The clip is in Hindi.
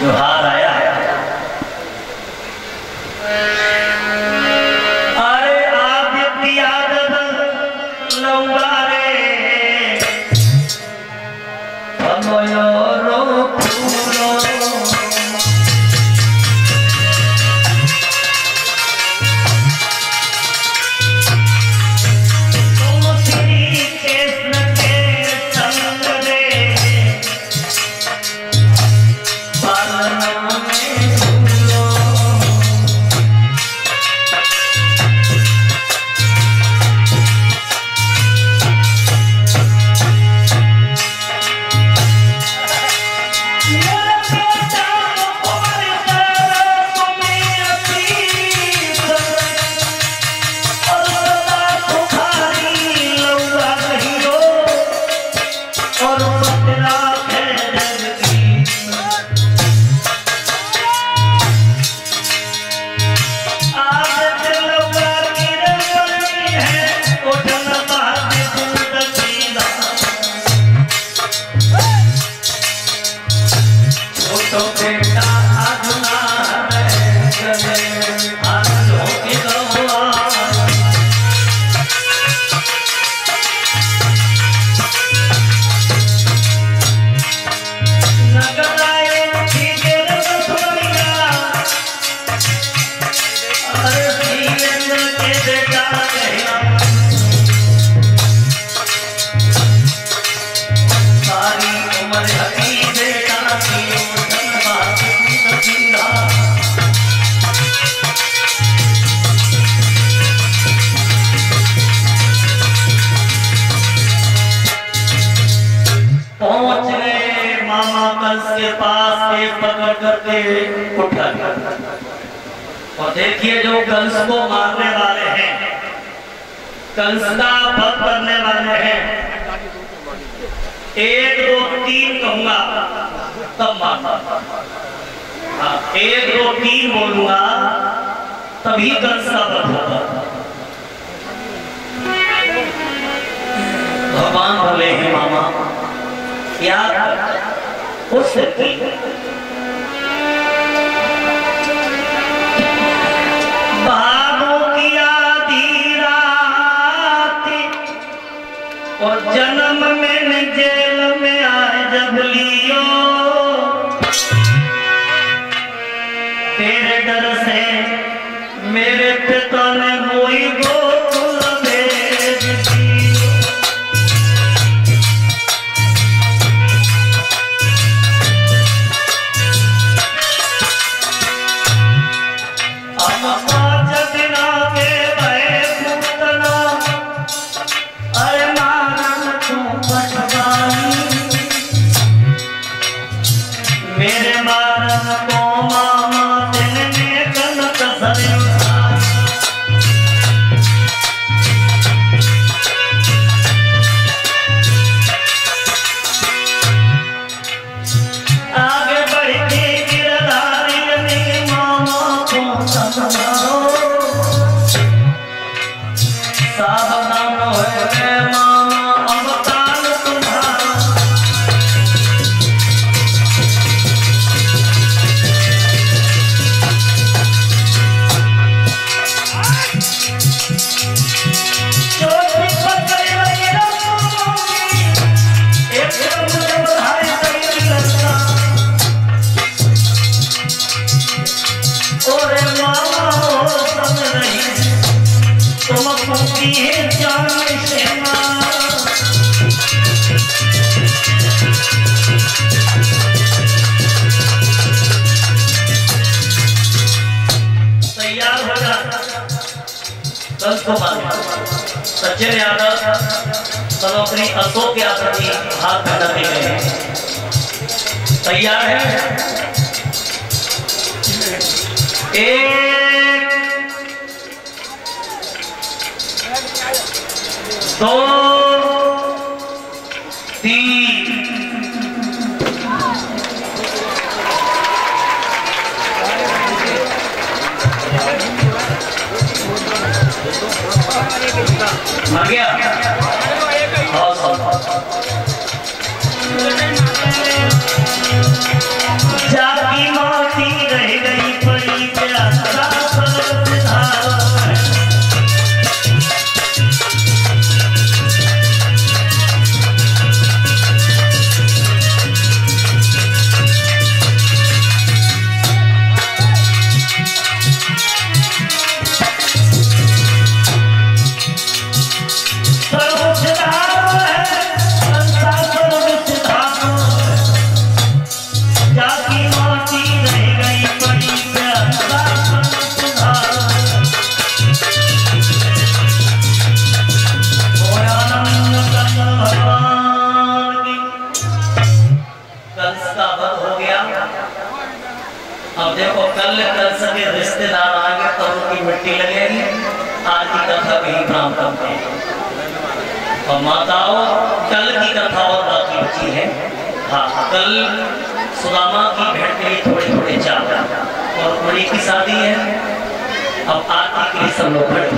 जो हार आया करके उठा और देखिए जो कंस को मारने वाले हैं, कंस का भक्त करने वाले हैं। एक, दो, तीन कहूँगा, तब मारना। हाँ एक, दो, तीन बोलूँगा, तभी कंस का वध होगा। भगवान भले हैं, मामा याद उस और जन्म में जेल में आए जब लियो। तेरे डर से मेरे पिता ने मोई गोकुल भेज दियो मेरे पूछी जान से माँ तैयार जा कल को बाद सचिन यादव अशोक हाथ गए तैयार है। एक दो तीन आ गया कंस का वध हो गया। अब देखो, कल कंस के रिश्तेदार आएँगे तो उनकी मिट्टी लगेगी। आज की कथा भी ब्राह्मण है। और माताओं, कल की कथा और बाकी बची है। हाँ कल सुदामा की भेंट के लिए थोड़ी थोड़ी चावल और कुड़ी की शादी है। अब आरती के लिए सब लोग खड़े